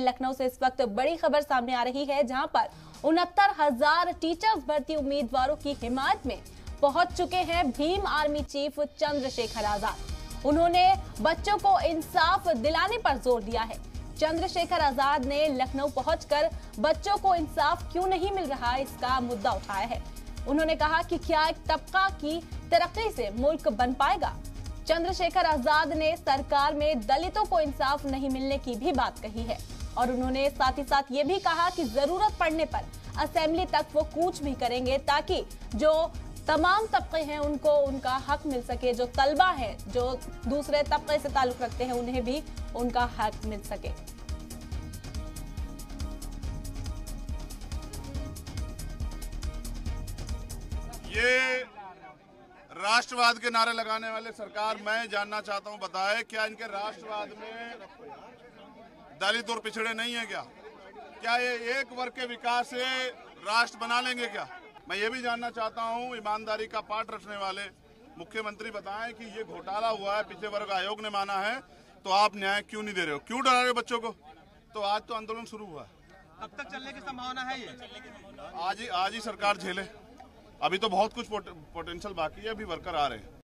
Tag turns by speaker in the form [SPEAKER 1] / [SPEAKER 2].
[SPEAKER 1] लखनऊ से इस वक्त बड़ी खबर सामने आ रही है, जहाँ पर उनहत्तर हज़ार टीचर्स भर्ती उम्मीदवारों की हिमायत में पहुँच चुके हैं भीम आर्मी चीफ चंद्रशेखर आज़ाद। उन्होंने बच्चों को इंसाफ दिलाने पर ज़ोर दिया है। चंद्रशेखर आज़ाद ने लखनऊ पहुंचकर बच्चों को इंसाफ क्यों नहीं मिल रहा, इसका मुद्दा उठाया है। उन्होंने कहा कि क्या एक तबका की तरक्की से मुल्क बन पाएगा? चंद्रशेखर आज़ाद ने सरकार में दलितों को इंसाफ नहीं मिलने की भी बात कही है। और उन्होंने साथ ही साथ ये भी कहा कि ज़रूरत पड़ने पर असेंबली तक वो कूच भी करेंगे ताकि जो तमाम तबके हैं उनको उनका हक मिल सके, जो तलबा है, जो दूसरे तबके से ताल्लुक रखते हैं, उन्हें भी उनका हक मिल सके।
[SPEAKER 2] ये राष्ट्रवाद के नारे लगाने वाले सरकार मैं जानना चाहता हूँ बताए क्या इनके राष्ट्रवाद में दलित और पिछड़े नहीं है क्या? क्या ये एक वर्ग के विकास से राष्ट्र बना लेंगे क्या? मैं ये भी जानना चाहता हूँ ईमानदारी का पाठ रखने वाले मुख्यमंत्री बताएँ कि ये घोटाला हुआ है पिछले वर्ग आयोग ने माना है तो आप न्याय क्यों नहीं दे रहे हो? क्यों डरा रहे हो बच्चों को? तो आज तो आंदोलन शुरू हुआ है।
[SPEAKER 3] कब तक चलने की संभावना है ये?
[SPEAKER 2] आज ही आज ही सरकार झेले। अभी तो बहुत कुछ पोटेंशियल बाकी है अभी वर्कर आ रहे हैं।